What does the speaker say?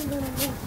Mm-hmm.